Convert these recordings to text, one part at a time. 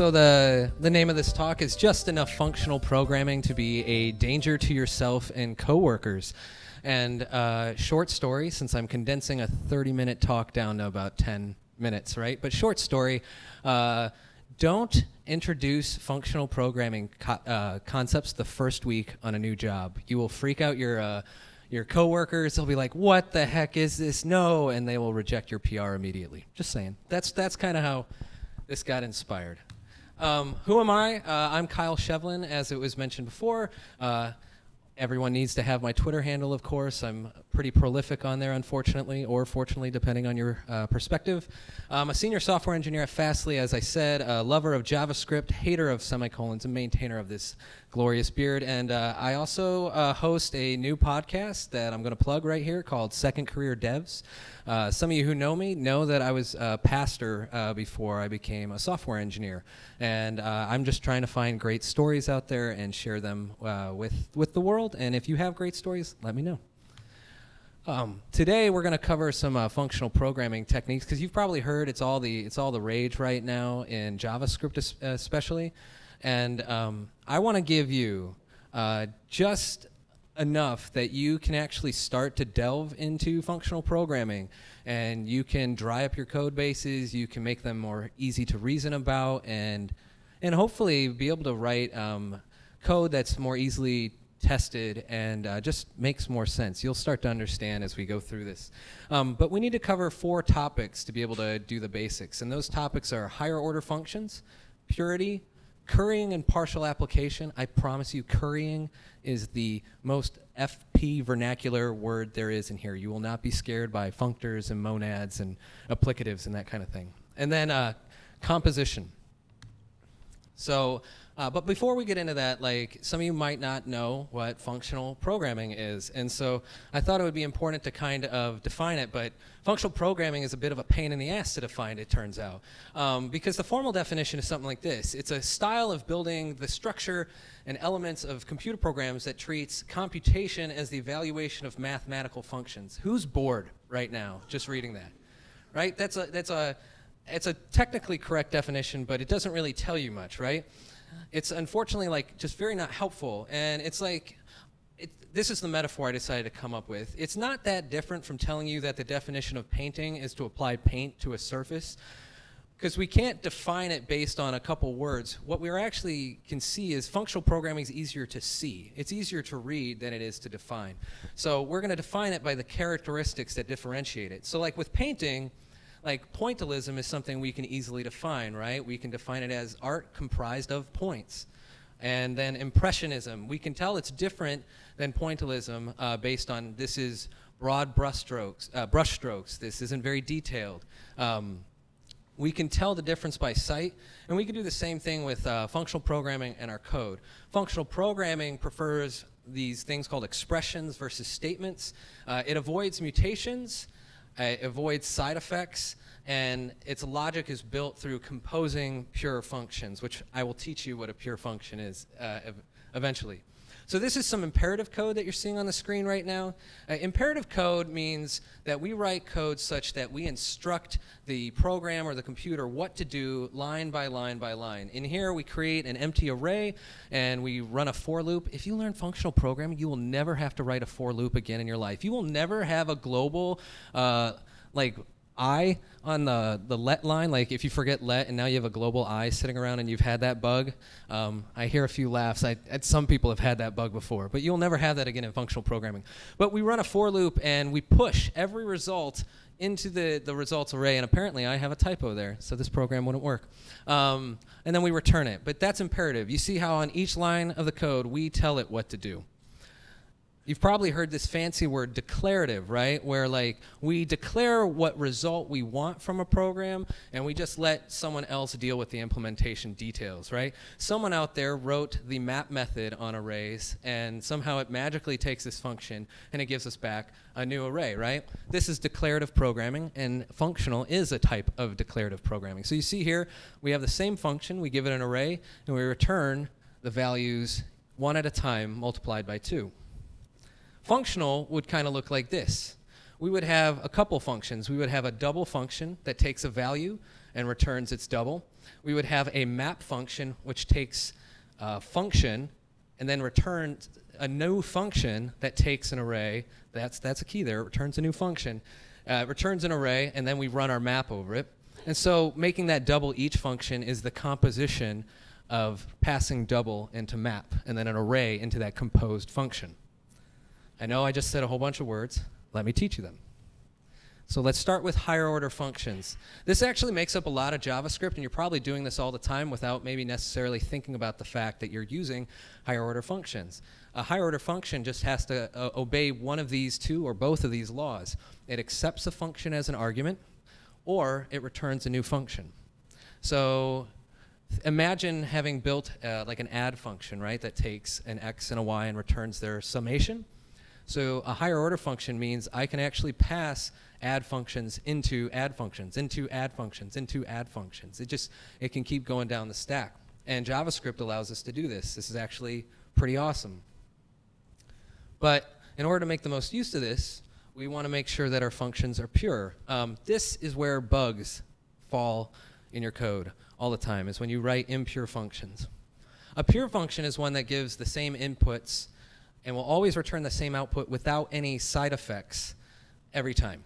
So the the name of this talk is just enough functional programming to be a danger to yourself and coworkers. And uh, short story, since I'm condensing a 30 minute talk down to about 10 minutes, right? But short story, uh, don't introduce functional programming co- uh, concepts the first week on a new job. You will freak out your uh, your coworkers. They'll be like, "What the heck is this?" No, and they will reject your PR immediately. Just saying. That's that's kind of how this got inspired. Um, who am I? Uh, I'm Kyle Shevlin, as it was mentioned before. Uh, everyone needs to have my Twitter handle, of course. I'm pretty prolific on there, unfortunately, or fortunately, depending on your uh, perspective. I'm a senior software engineer at Fastly, as I said, a lover of JavaScript, hater of semicolons, and maintainer of this glorious beard. And uh, I also uh, host a new podcast that I'm going to plug right here called Second Career Devs. Uh, some of you who know me know that I was a pastor uh, before I became a software engineer. And uh, I'm just trying to find great stories out there and share them uh, with, with the world. And if you have great stories, let me know. Um, today we're going to cover some uh, functional programming techniques because you've probably heard it's all the it's all the rage right now in JavaScript especially, and um, I want to give you uh, just enough that you can actually start to delve into functional programming and you can dry up your code bases you can make them more easy to reason about and and hopefully be able to write um, code that's more easily tested and uh, just makes more sense. You'll start to understand as we go through this. Um, but we need to cover four topics to be able to do the basics. And those topics are higher order functions, purity, Currying and partial application, I promise you, currying is the most FP vernacular word there is in here. You will not be scared by functors and monads and applicatives and that kind of thing. And then uh, composition. So uh, but before we get into that, like some of you might not know what functional programming is, and so I thought it would be important to kind of define it. But functional programming is a bit of a pain in the ass to define. It turns out, um, because the formal definition is something like this: it's a style of building the structure and elements of computer programs that treats computation as the evaluation of mathematical functions. Who's bored right now just reading that? Right? That's a that's a it's a technically correct definition, but it doesn't really tell you much, right? it's unfortunately like just very not helpful. And it's like, it, this is the metaphor I decided to come up with. It's not that different from telling you that the definition of painting is to apply paint to a surface, because we can't define it based on a couple words. What we actually can see is functional programming is easier to see. It's easier to read than it is to define. So we're going to define it by the characteristics that differentiate it. So like with painting, like pointillism is something we can easily define, right? We can define it as art comprised of points. And then impressionism, we can tell it's different than pointillism uh, based on this is broad brushstrokes. Uh, brushstrokes. This isn't very detailed. Um, we can tell the difference by sight, and we can do the same thing with uh, functional programming and our code. Functional programming prefers these things called expressions versus statements. Uh, it avoids mutations it avoids side effects, and its logic is built through composing pure functions, which I will teach you what a pure function is uh, eventually. So this is some imperative code that you're seeing on the screen right now. Uh, imperative code means that we write code such that we instruct the program or the computer what to do line by line by line. In here, we create an empty array and we run a for loop. If you learn functional programming, you will never have to write a for loop again in your life. You will never have a global, uh, like, I on the, the let line, like if you forget let and now you have a global I sitting around and you've had that bug, um, I hear a few laughs. I, some people have had that bug before, but you'll never have that again in functional programming. But we run a for loop and we push every result into the, the results array, and apparently I have a typo there, so this program wouldn't work. Um, and then we return it, but that's imperative. You see how on each line of the code we tell it what to do. You've probably heard this fancy word declarative, right? Where like we declare what result we want from a program and we just let someone else deal with the implementation details, right? Someone out there wrote the map method on arrays and somehow it magically takes this function and it gives us back a new array, right? This is declarative programming and functional is a type of declarative programming. So you see here, we have the same function, we give it an array and we return the values one at a time multiplied by two. Functional would kind of look like this. We would have a couple functions. We would have a double function that takes a value and returns its double. we would have a map function which takes a function and then returns a new function that takes an array. That's, that's a key there. It returns a new function. Uh, returns an array, and then we run our map over it. And so making that double each function is the composition of passing double into map, and then an array into that composed function. I know I just said a whole bunch of words. Let me teach you them. So let's start with higher order functions. This actually makes up a lot of JavaScript, and you're probably doing this all the time without maybe necessarily thinking about the fact that you're using higher order functions. A higher order function just has to uh, obey one of these two or both of these laws. It accepts a function as an argument, or it returns a new function. So imagine having built uh, like an add function, right, that takes an x and a y and returns their summation. So a higher order function means I can actually pass add functions into add functions, into add functions, into add functions. It just, it can keep going down the stack. And JavaScript allows us to do this. This is actually pretty awesome. But in order to make the most use of this, we want to make sure that our functions are pure. Um, this is where bugs fall in your code all the time, is when you write impure functions. A pure function is one that gives the same inputs and will always return the same output without any side effects every time.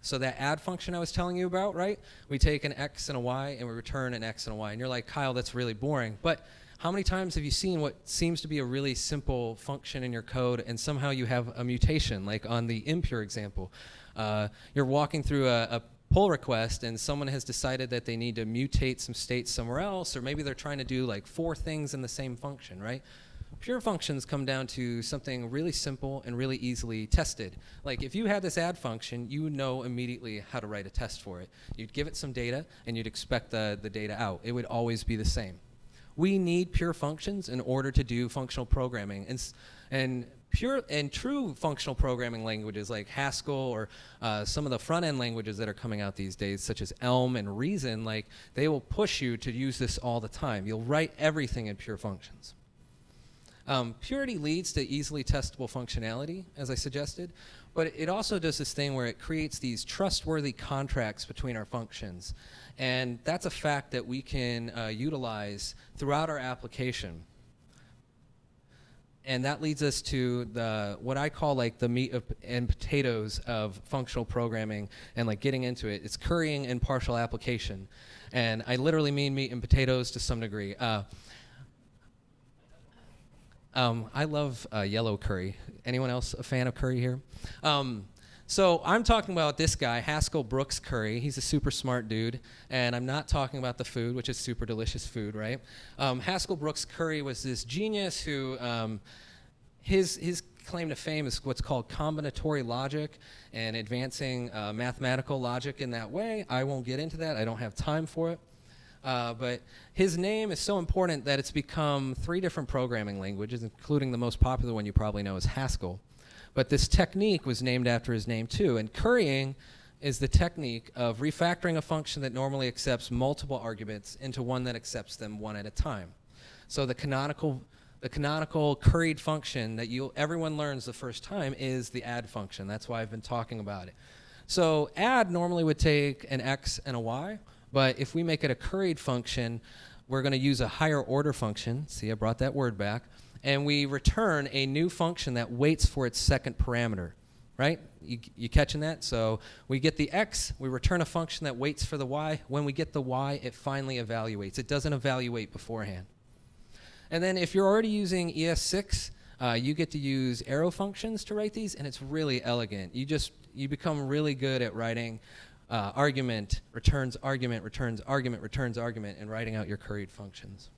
So that add function I was telling you about, right? We take an x and a y and we return an x and a y. And you're like, Kyle, that's really boring. But how many times have you seen what seems to be a really simple function in your code and somehow you have a mutation, like on the impure example? Uh, you're walking through a, a pull request and someone has decided that they need to mutate some states somewhere else, or maybe they're trying to do like four things in the same function, right? Pure functions come down to something really simple and really easily tested. Like if you had this add function, you would know immediately how to write a test for it. You'd give it some data and you'd expect the, the data out. It would always be the same. We need pure functions in order to do functional programming. And, and pure and true functional programming languages like Haskell or uh, some of the front end languages that are coming out these days, such as Elm and Reason, like they will push you to use this all the time. You'll write everything in pure functions. Um, purity leads to easily testable functionality, as I suggested, but it also does this thing where it creates these trustworthy contracts between our functions. And that's a fact that we can uh, utilize throughout our application. And that leads us to the what I call like the meat of, and potatoes of functional programming and like getting into it. It's currying and partial application. And I literally mean meat and potatoes to some degree. Uh, um, I love uh, yellow curry. Anyone else a fan of curry here? Um, so I'm talking about this guy, Haskell Brooks Curry. He's a super smart dude, and I'm not talking about the food, which is super delicious food, right? Um, Haskell Brooks Curry was this genius who um, his his claim to fame is what's called combinatory logic and advancing uh, mathematical logic in that way. I won't get into that. I don't have time for it. Uh, but his name is so important that it's become three different programming languages, including the most popular one you probably know is Haskell. But this technique was named after his name too. And currying is the technique of refactoring a function that normally accepts multiple arguments into one that accepts them one at a time. So the canonical the canonical curried function that you everyone learns the first time is the add function. That's why I've been talking about it. So add normally would take an x and a y. But if we make it a curried function, we're going to use a higher order function. See, I brought that word back. And we return a new function that waits for its second parameter, right? You, you catching that? So we get the x, we return a function that waits for the y. When we get the y, it finally evaluates. It doesn't evaluate beforehand. And then if you're already using ES6, uh, you get to use arrow functions to write these, and it's really elegant. You just you become really good at writing uh, argument, returns argument, returns argument, returns argument, and writing out your curried functions.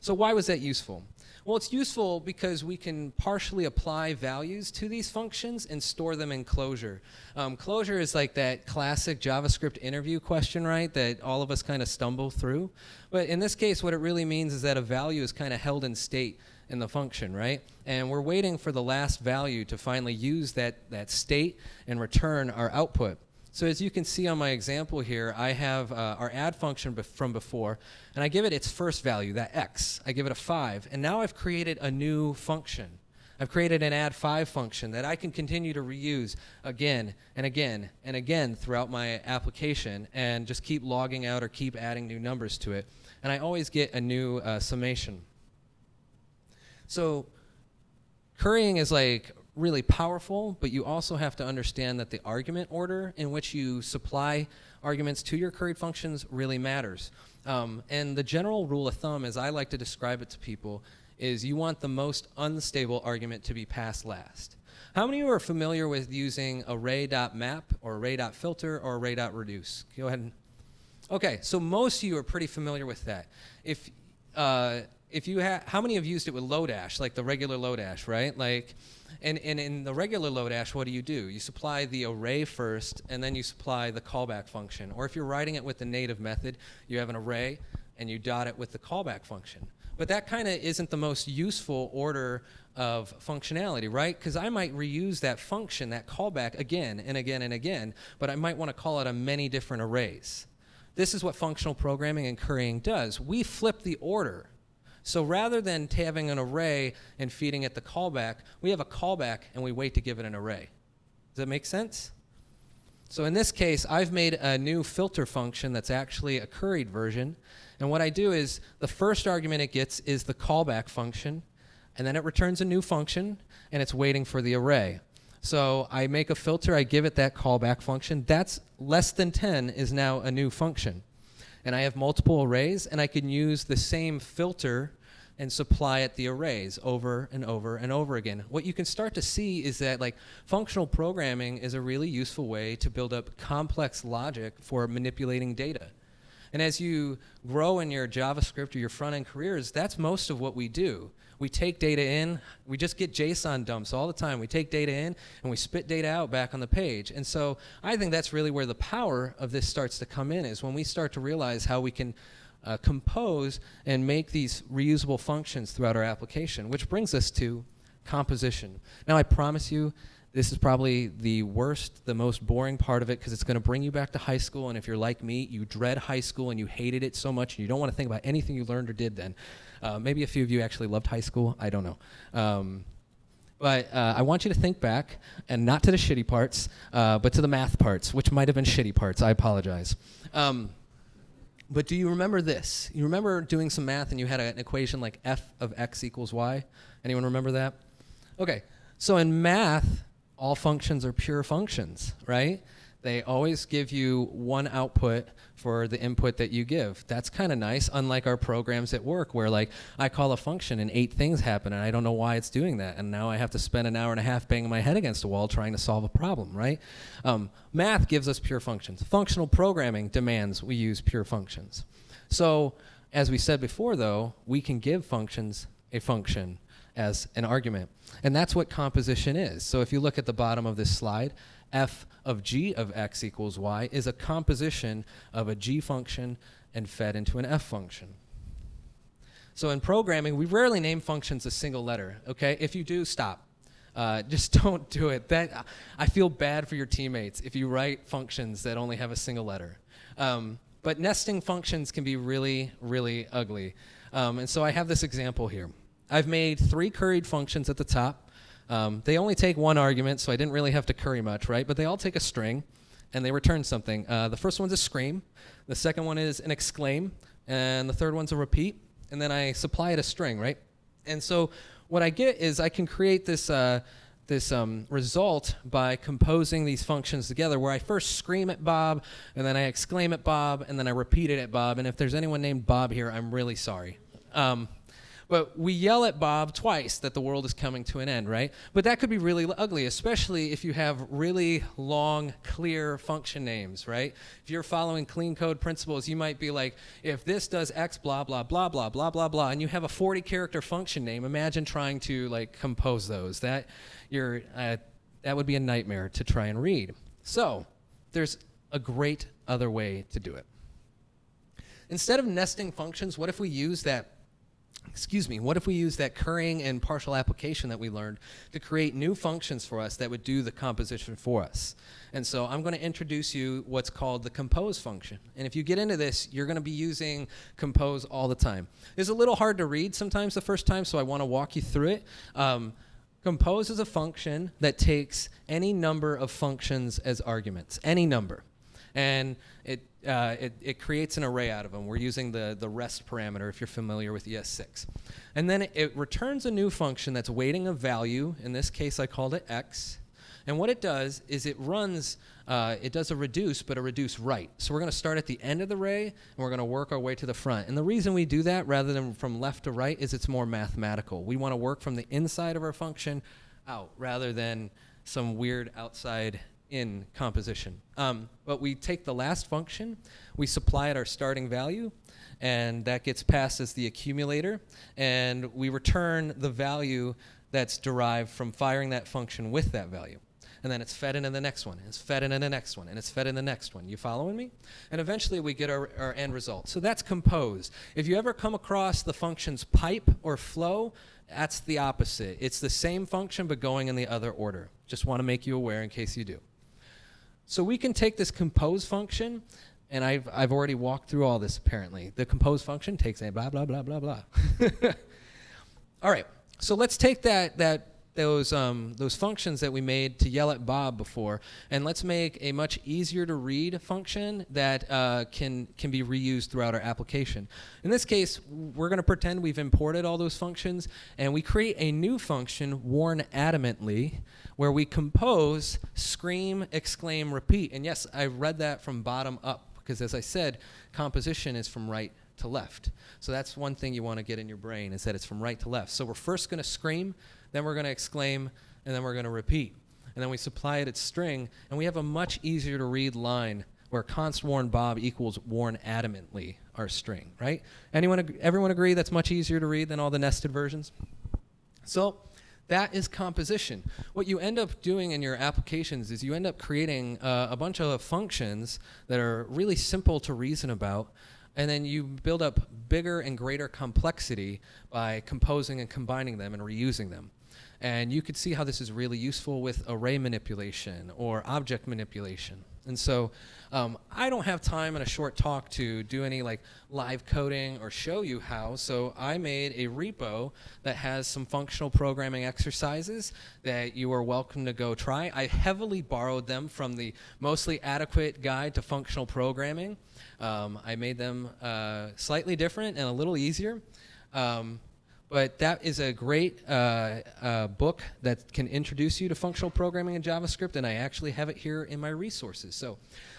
So why was that useful? Well, it's useful because we can partially apply values to these functions and store them in closure. Um, Closure is like that classic JavaScript interview question, right, that all of us kind of stumble through. But in this case, what it really means is that a value is kind of held in state in the function, right? And we're waiting for the last value to finally use that, that state and return our output. So as you can see on my example here, I have uh, our add function from before, and I give it its first value, that x. I give it a 5, and now I've created a new function. I've created an add five function that I can continue to reuse again and again and again throughout my application and just keep logging out or keep adding new numbers to it. And I always get a new uh, summation. So currying is like really powerful, but you also have to understand that the argument order in which you supply arguments to your curried functions really matters. Um, and the general rule of thumb, as I like to describe it to people, is you want the most unstable argument to be passed last. How many of you are familiar with using array.map or array.filter or array.reduce? Go ahead and. Okay, so most of you are pretty familiar with that. If uh, if you have, how many have used it with Lodash, like the regular Lodash, right? Like, and, and in the regular Lodash, what do you do? You supply the array first, and then you supply the callback function. Or if you're writing it with the native method, you have an array, and you dot it with the callback function. But that kind of isn't the most useful order of functionality, right? Because I might reuse that function, that callback, again and again and again, but I might want to call it on many different arrays. This is what functional programming and currying does. We flip the order so rather than having an array and feeding it the callback, we have a callback and we wait to give it an array. Does that make sense? So in this case, I've made a new filter function that's actually a curried version. And what I do is the first argument it gets is the callback function, and then it returns a new function, and it's waiting for the array. So I make a filter, I give it that callback function. That's less than 10 is now a new function and I have multiple arrays, and I can use the same filter and supply it the arrays over and over and over again. What you can start to see is that like functional programming is a really useful way to build up complex logic for manipulating data. And as you grow in your JavaScript or your front end careers, that's most of what we do we take data in, we just get JSON dumps all the time. We take data in and we spit data out back on the page. And so I think that's really where the power of this starts to come in is when we start to realize how we can uh, compose and make these reusable functions throughout our application, which brings us to composition. Now I promise you this is probably the worst, the most boring part of it because it's going to bring you back to high school. And if you're like me, you dread high school and you hated it so much and you don't want to think about anything you learned or did then. Uh, maybe a few of you actually loved high school. I don't know. Um, but uh, I want you to think back, and not to the shitty parts, uh, but to the math parts, which might have been shitty parts. I apologize. Um, but do you remember this? You remember doing some math and you had an equation like f of x equals y? Anyone remember that? Okay, so in math, all functions are pure functions, right? They always give you one output for the input that you give. That's kind of nice, unlike our programs at work where like I call a function and eight things happen and I don't know why it's doing that. And now I have to spend an hour and a half banging my head against a wall trying to solve a problem, right? Um, math gives us pure functions. Functional programming demands we use pure functions. So as we said before though, we can give functions a function as an argument. And that's what composition is. So if you look at the bottom of this slide, f of g of x equals y is a composition of a g function and fed into an f function. So in programming, we rarely name functions a single letter, okay? If you do, stop. Uh, just don't do it. That, I feel bad for your teammates if you write functions that only have a single letter. Um, but nesting functions can be really, really ugly. Um, and so I have this example here. I've made three curried functions at the top. Um, they only take one argument, so I didn't really have to curry much, right? But they all take a string, and they return something. Uh, the first one's a scream, the second one is an exclaim, and the third one's a repeat, and then I supply it a string, right? And so what I get is I can create this, uh, this um, result by composing these functions together where I first scream at Bob, and then I exclaim at Bob, and then I repeat it at Bob. And if there's anyone named Bob here, I'm really sorry. Um, but we yell at Bob twice that the world is coming to an end, right? But that could be really ugly, especially if you have really long, clear function names, right? If you're following clean code principles, you might be like, if this does X, blah, blah, blah, blah, blah, blah, blah, and you have a 40 character function name. Imagine trying to like compose those. That, you're, uh, that would be a nightmare to try and read. So, there's a great other way to do it. Instead of nesting functions, what if we use that excuse me, what if we use that currying and partial application that we learned to create new functions for us that would do the composition for us? And so I'm going to introduce you what's called the compose function. And if you get into this, you're going to be using compose all the time. It's a little hard to read sometimes the first time, so I want to walk you through it. Um, Compose is a function that takes any number of functions as arguments, any number. And it, uh, it, it, creates an array out of them. We're using the, the rest parameter if you're familiar with ES6. And then it, it returns a new function that's waiting a value. In this case, I called it x. And what it does is it runs, uh, it does a reduce, but a reduce right. So we're going to start at the end of the array, and we're going to work our way to the front. And the reason we do that rather than from left to right is it's more mathematical. We want to work from the inside of our function out rather than some weird outside in composition. Um, but we take the last function, we supply it our starting value, and that gets passed as the accumulator, and we return the value that's derived from firing that function with that value and then it's fed into the next one, and it's fed into the next one, and it's fed in the next one. You following me? And eventually we get our, our end result. So that's compose. If you ever come across the functions pipe or flow, that's the opposite. It's the same function but going in the other order. Just want to make you aware in case you do. So we can take this compose function, and I've, I've already walked through all this apparently. The compose function takes a blah, blah, blah, blah, blah. all right, so let's take that, that those, um, those functions that we made to yell at Bob before, and let's make a much easier to read function that uh, can, can be reused throughout our application. In this case, we're going to pretend we've imported all those functions, and we create a new function, warn adamantly, where we compose scream, exclaim, repeat. And yes, I read that from bottom up, because as I said, composition is from right to left. So that's one thing you want to get in your brain is that it's from right to left. So we're first going to scream, then we're going to exclaim, and then we're going to repeat. And then we supply it its string, and we have a much easier to read line where const warn Bob equals warn adamantly our string, right? Anyone, everyone agree that's much easier to read than all the nested versions? So that is composition. What you end up doing in your applications is you end up creating uh, a bunch of functions that are really simple to reason about, and then you build up bigger and greater complexity by composing and combining them and reusing them. And you could see how this is really useful with array manipulation or object manipulation. And so um, I don't have time in a short talk to do any like live coding or show you how. So I made a repo that has some functional programming exercises that you are welcome to go try. I heavily borrowed them from the mostly adequate guide to functional programming. Um, I made them uh, slightly different and a little easier. Um, but that is a great uh, uh, book that can introduce you to functional programming in JavaScript, and I actually have it here in my resources. So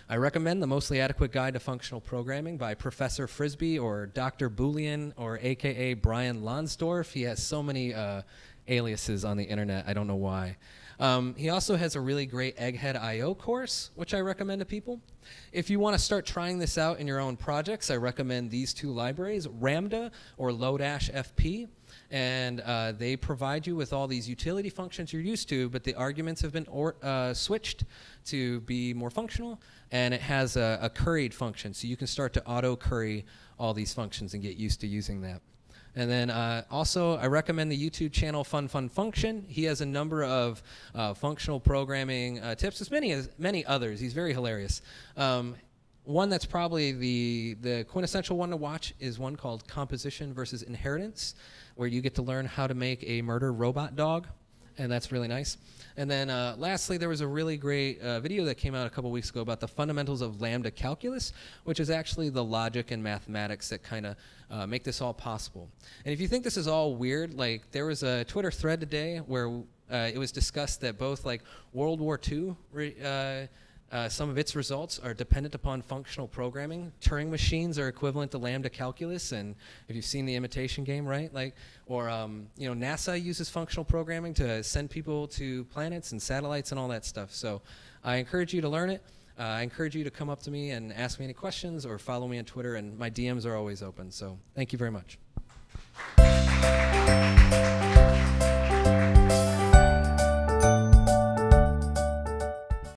I recommend The Mostly Adequate Guide to Functional Programming by Professor Frisby or Dr. Boolean or AKA Brian Lonsdorf. He has so many uh, aliases on the internet, I don't know why. Um, he also has a really great Egghead IO course, which I recommend to people. If you want to start trying this out in your own projects, I recommend these two libraries, Ramda or Lodash FP. And uh, they provide you with all these utility functions you're used to, but the arguments have been or, uh, switched to be more functional. And it has a, a curried function, so you can start to auto curry all these functions and get used to using that. And then uh, also, I recommend the YouTube channel Fun Fun Function. He has a number of uh, functional programming uh, tips, as many as many others. He's very hilarious. Um, one that's probably the the quintessential one to watch is one called Composition versus Inheritance, where you get to learn how to make a murder robot dog, and that's really nice. And then uh, lastly, there was a really great uh, video that came out a couple weeks ago about the fundamentals of lambda calculus, which is actually the logic and mathematics that kind of uh, make this all possible. And if you think this is all weird, like there was a Twitter thread today where uh, it was discussed that both like World War II, uh, some of its results are dependent upon functional programming. Turing machines are equivalent to lambda calculus, and if you've seen the imitation game, right? Like, or um, you know, NASA uses functional programming to send people to planets and satellites and all that stuff. So, I encourage you to learn it. Uh, I encourage you to come up to me and ask me any questions or follow me on Twitter, and my DMs are always open. So thank you very much.